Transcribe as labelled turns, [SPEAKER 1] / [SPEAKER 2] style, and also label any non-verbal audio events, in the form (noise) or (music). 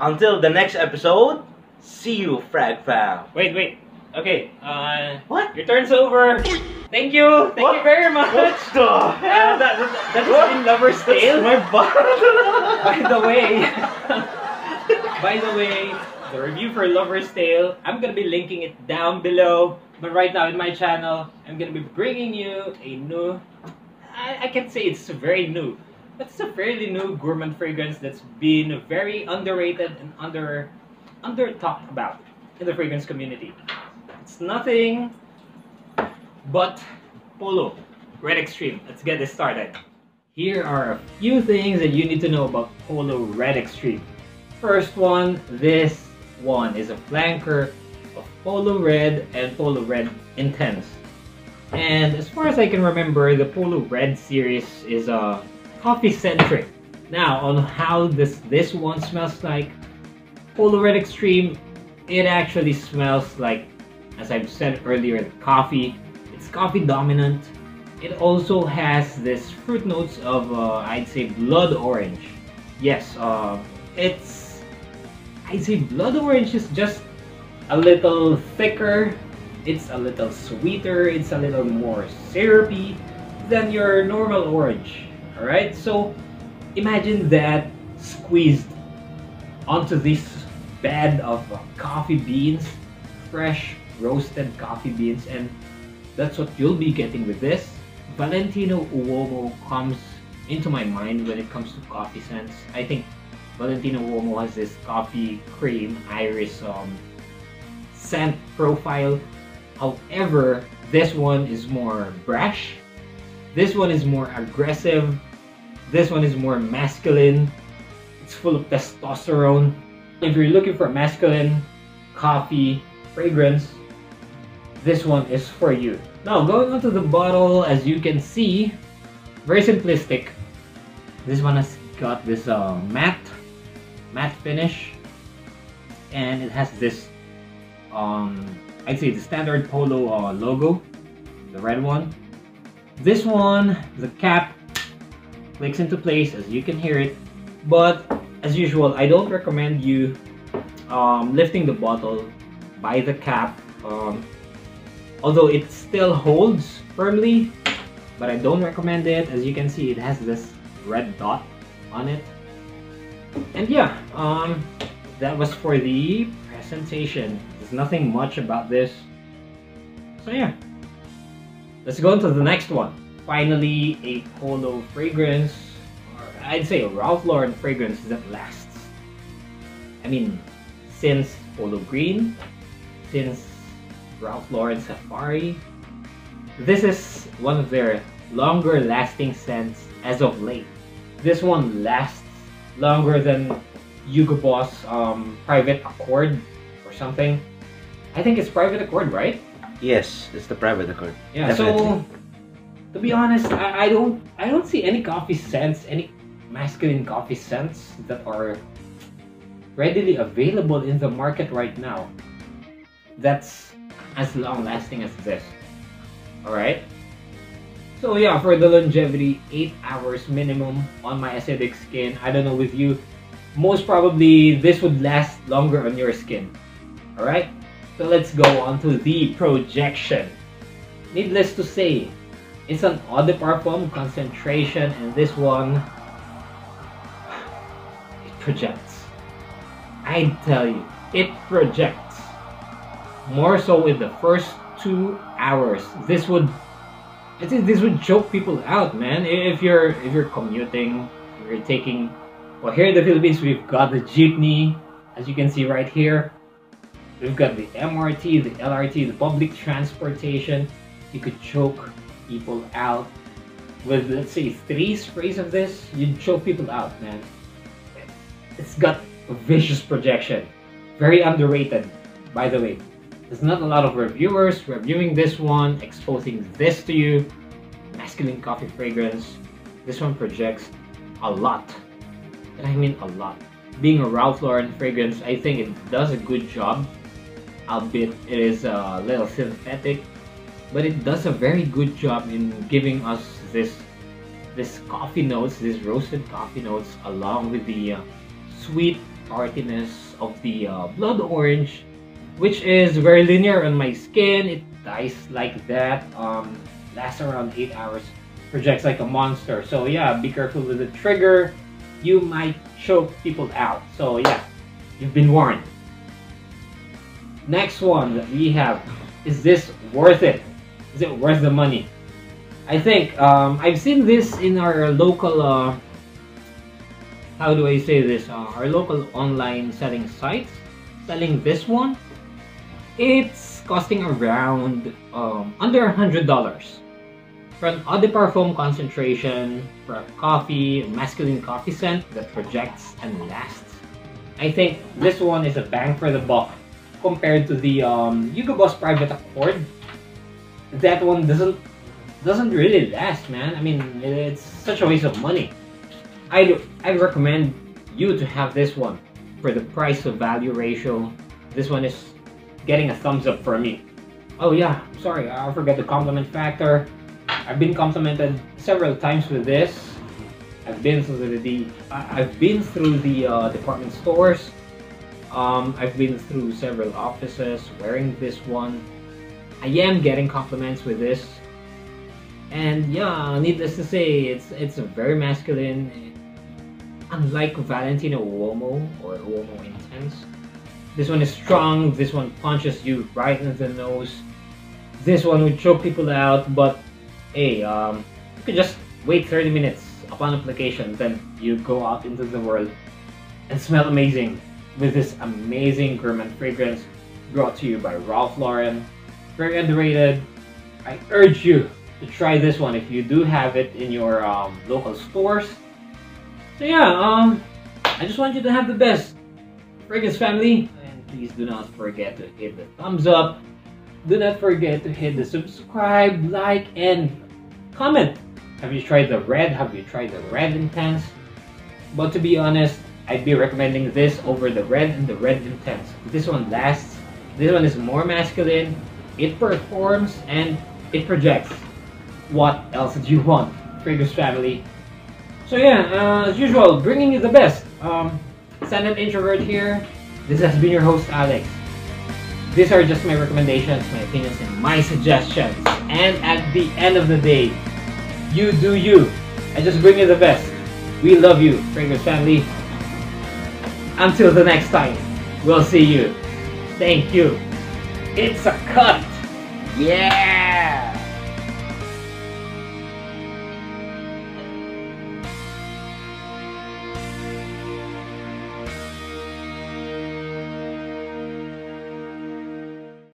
[SPEAKER 1] Until the next episode, see you, Frag Fam.
[SPEAKER 2] Wait, wait. Okay. Uh,
[SPEAKER 1] What?
[SPEAKER 2] Your turn's over. Thank you. Thank
[SPEAKER 1] What?
[SPEAKER 2] you very much.
[SPEAKER 1] What the
[SPEAKER 2] Uh,
[SPEAKER 1] hell?
[SPEAKER 2] that, that, that
[SPEAKER 1] What?
[SPEAKER 2] has Lover's
[SPEAKER 1] That's
[SPEAKER 2] Tale.
[SPEAKER 1] my butt. (laughs)
[SPEAKER 2] By the way, (laughs) by the way, the review for Lover's Tale, I'm gonna be linking it down below. But right now in my channel, I'm gonna be bringing you a new. I, I can't say it's very new, but it's a fairly new gourmand fragrance that's been very underrated and under under talked about in the fragrance community. It's nothing but Polo Red Extreme. Let's get this started. Here are a few things that you need to know about Polo Red Extreme. First one, this one is a flanker of Polo Red and Polo Red Intense. And as far as I can remember, the Polo Red series is uh, coffee centric. Now, on how this this one smells like, Polo Red Extreme, it actually smells like, as I've said earlier, coffee. It's coffee dominant. It also has this fruit notes of, uh, I'd say, blood orange. Yes, uh, it's, I'd say blood orange is just a little thicker. It's a little sweeter. It's a little more syrupy than your normal orange. Alright, so imagine that squeezed onto this bed of coffee beans, fresh roasted coffee beans, and that's what you'll be getting with this. Valentino Uomo comes into my mind when it comes to coffee scents. I think Valentino Uomo has this coffee cream iris um, scent profile. However, this one is more brash. This one is more aggressive. This one is more masculine. It's full of testosterone. If you're looking for masculine coffee fragrance, this one is for you. Now, going onto the bottle, as you can see, very simplistic. This one has got this uh, matte, matte finish, and it has this, um, I'd say the standard Polo uh, logo, the red one. This one, the cap clicks into place as you can hear it, but as usual, I don't recommend you um, lifting the bottle by the cap. Um, although it still holds firmly but I don't recommend it. As you can see it has this red dot on it. And yeah um that was for the presentation. There's nothing much about this. So yeah let's go into the next one finally a polo fragrance or I'd say a Ralph Lauren fragrance that lasts I mean since polo green since Ralph Lauren Safari. This is one of their longer lasting scents as of late. This one lasts longer than Hugo Boss um, Private Accord or something. I think it's Private Accord, right?
[SPEAKER 1] Yes, it's the private accord.
[SPEAKER 2] Yeah. So to be honest, I, I don't I don't see any coffee scents, any masculine coffee scents that are readily available in the market right now. That's as long lasting as this. Alright? So yeah, for the longevity, 8 hours minimum on my acidic skin. I don't know with you. Most probably this would last longer on your skin. Alright? So let's go on to the projection. Needless to say, it's an de parfum concentration and this one it projects. I tell you, it projects. More so in the first two hours. This would I think this would choke people out, man. If you're if you're commuting, you're taking well here in the Philippines we've got the jeepney, as you can see right here. We've got the MRT, the LRT, the public transportation. You could choke people out with let's say three sprays of this, you'd choke people out, man. It's got a vicious projection. Very underrated, by the way. There's not a lot of reviewers reviewing this one, exposing this to you. Masculine coffee fragrance. This one projects a lot. And I mean a lot. Being a Ralph Lauren fragrance, I think it does a good job. Albeit it is uh, a little synthetic. But it does a very good job in giving us this this coffee notes, this roasted coffee notes, along with the uh, sweet artiness of the uh, blood orange, which is very linear on my skin. It dies like that. Um, lasts around eight hours. Projects like a monster. So yeah, be careful with the trigger. You might choke people out. So yeah, you've been warned. Next one that we have is this worth it? Is it worth the money? I think um, I've seen this in our local. Uh, how do I say this? Uh, our local online selling sites selling this one. It's costing around um, under a hundred dollars for an eau de parfum concentration for a coffee, masculine coffee scent that projects and lasts. I think this one is a bang for the buck compared to the um, Hugo Boss Private Accord. That one doesn't doesn't really last, man. I mean, it's such a waste of money. I I recommend you to have this one for the price to value ratio. This one is getting a thumbs up for me. Oh yeah, sorry, I forgot the compliment factor. I've been complimented several times with this. I've been through the I've been through the uh, department stores. Um, I've been through several offices wearing this one. I am getting compliments with this, and yeah, needless to say, it's it's very masculine. Unlike Valentino Uomo or Uomo Intense, this one is strong. This one punches you right in the nose. This one would choke people out, but hey, um, you can just wait 30 minutes upon application, then you go out into the world and smell amazing with this amazing gourmand fragrance brought to you by Ralph Lauren. Very underrated. I urge you to try this one if you do have it in your um, local stores. So yeah, um, I just want you to have the best fragrance family. And please do not forget to hit the thumbs up do not forget to hit the subscribe, like, and comment. Have you tried the red? Have you tried the red intense? But to be honest, I'd be recommending this over the red and the red intense. This one lasts. This one is more masculine. It performs and it projects. What else do you want, Fragrance family? So yeah, uh, as usual, bringing you the best. Um, silent introvert here. This has been your host, Alex. These are just my recommendations, my opinions, and my suggestions. And at the end of the day, you do you. I just bring you the best. We love you, Fragrance family. Until the next time, we'll see you. Thank you. It's a cut. Yeah!